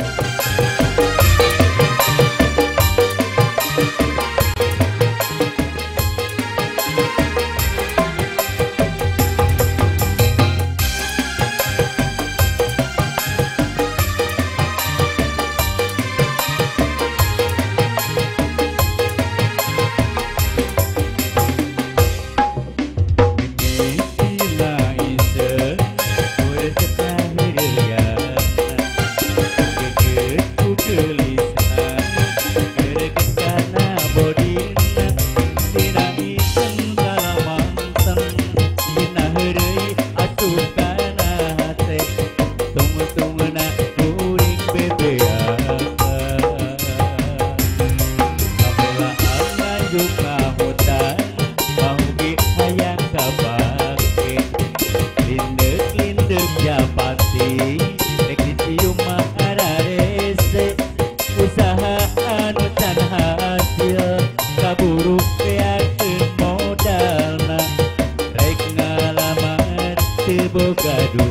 you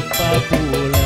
papo